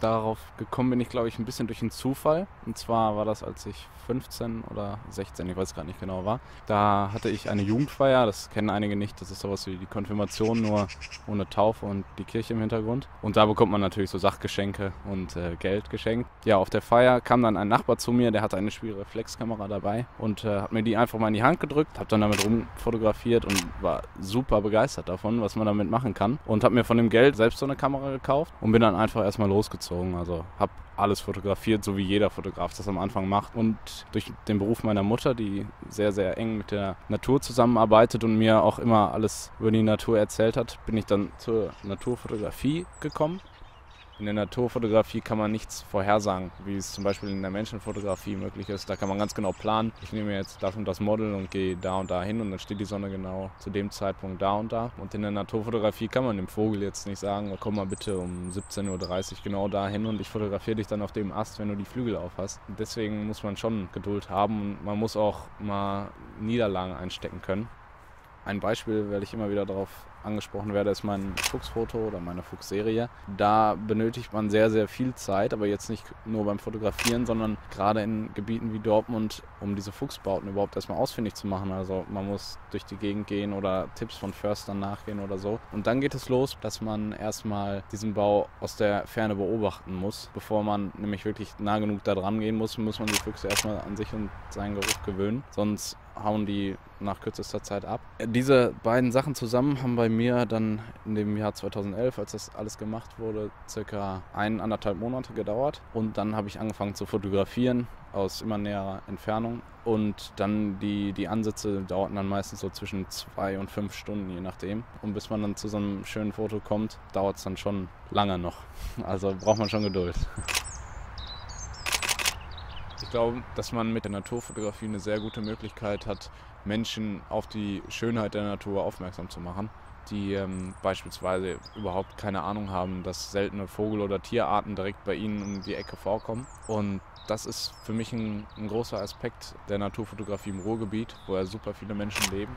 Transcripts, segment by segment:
Darauf gekommen bin ich, glaube ich, ein bisschen durch einen Zufall. Und zwar war das, als ich 15 oder 16, ich weiß gar nicht genau war. Da hatte ich eine Jugendfeier, das kennen einige nicht, das ist sowas wie die Konfirmation, nur ohne Taufe und die Kirche im Hintergrund. Und da bekommt man natürlich so Sachgeschenke und äh, Geld geschenkt. Ja, auf der Feier kam dann ein Nachbar zu mir, der hatte eine Spielreflexkamera dabei und äh, hat mir die einfach mal in die Hand gedrückt, habe dann damit rumfotografiert und war super begeistert davon, was man damit machen kann. Und habe mir von dem Geld selbst so eine Kamera gekauft und bin dann einfach erstmal losgezogen gezogen. Also habe alles fotografiert, so wie jeder Fotograf das am Anfang macht. Und durch den Beruf meiner Mutter, die sehr, sehr eng mit der Natur zusammenarbeitet und mir auch immer alles über die Natur erzählt hat, bin ich dann zur Naturfotografie gekommen in der Naturfotografie kann man nichts vorhersagen, wie es zum Beispiel in der Menschenfotografie möglich ist. Da kann man ganz genau planen, ich nehme jetzt das und das Model und gehe da und da hin und dann steht die Sonne genau zu dem Zeitpunkt da und da. Und in der Naturfotografie kann man dem Vogel jetzt nicht sagen, komm mal bitte um 17.30 Uhr genau da hin und ich fotografiere dich dann auf dem Ast, wenn du die Flügel auf hast. deswegen muss man schon Geduld haben und man muss auch mal Niederlagen einstecken können. Ein Beispiel, weil ich immer wieder darauf angesprochen werde, ist mein Fuchsfoto oder meine Fuchsserie. Da benötigt man sehr, sehr viel Zeit, aber jetzt nicht nur beim Fotografieren, sondern gerade in Gebieten wie Dortmund, um diese Fuchsbauten überhaupt erstmal ausfindig zu machen. Also man muss durch die Gegend gehen oder Tipps von Förstern nachgehen oder so. Und dann geht es los, dass man erstmal diesen Bau aus der Ferne beobachten muss. Bevor man nämlich wirklich nah genug da dran gehen muss, muss man die Füchse erstmal an sich und seinen Geruch gewöhnen. Sonst hauen die nach kürzester Zeit ab. Diese beiden Sachen zusammen haben bei mir dann in dem Jahr 2011, als das alles gemacht wurde, circa eineinhalb Monate gedauert. Und dann habe ich angefangen zu fotografieren aus immer näherer Entfernung. Und dann die, die Ansätze dauerten dann meistens so zwischen zwei und fünf Stunden, je nachdem. Und bis man dann zu so einem schönen Foto kommt, dauert es dann schon lange noch. Also braucht man schon Geduld. Ich glaube, dass man mit der Naturfotografie eine sehr gute Möglichkeit hat, Menschen auf die Schönheit der Natur aufmerksam zu machen, die ähm, beispielsweise überhaupt keine Ahnung haben, dass seltene Vogel- oder Tierarten direkt bei ihnen um die Ecke vorkommen. Und das ist für mich ein, ein großer Aspekt der Naturfotografie im Ruhrgebiet, wo ja super viele Menschen leben.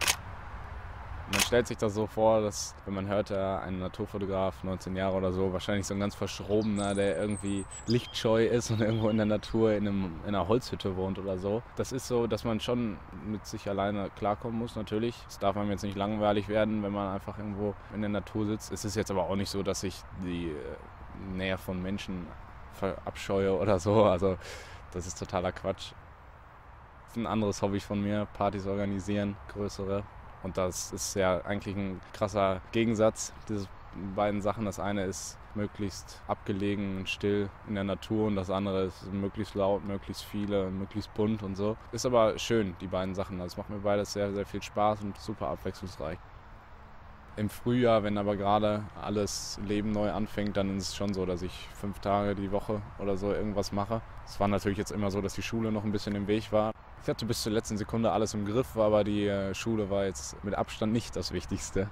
Man stellt sich das so vor, dass, wenn man hört, ja, ein Naturfotograf, 19 Jahre oder so, wahrscheinlich so ein ganz verschrobener, der irgendwie lichtscheu ist und irgendwo in der Natur in, einem, in einer Holzhütte wohnt oder so. Das ist so, dass man schon mit sich alleine klarkommen muss, natürlich. Es darf einem jetzt nicht langweilig werden, wenn man einfach irgendwo in der Natur sitzt. Es ist jetzt aber auch nicht so, dass ich die äh, Nähe von Menschen verabscheue oder so. Also, das ist totaler Quatsch. Das ist ein anderes Hobby von mir, Partys organisieren, größere. Und das ist ja eigentlich ein krasser Gegensatz, diese beiden Sachen. Das eine ist möglichst abgelegen und still in der Natur und das andere ist möglichst laut, möglichst viele, möglichst bunt und so. Ist aber schön, die beiden Sachen. Das macht mir beides sehr, sehr viel Spaß und super abwechslungsreich. Im Frühjahr, wenn aber gerade alles Leben neu anfängt, dann ist es schon so, dass ich fünf Tage die Woche oder so irgendwas mache. Es war natürlich jetzt immer so, dass die Schule noch ein bisschen im Weg war. Ich hatte bis zur letzten Sekunde alles im Griff, aber die äh, Schule war jetzt mit Abstand nicht das Wichtigste.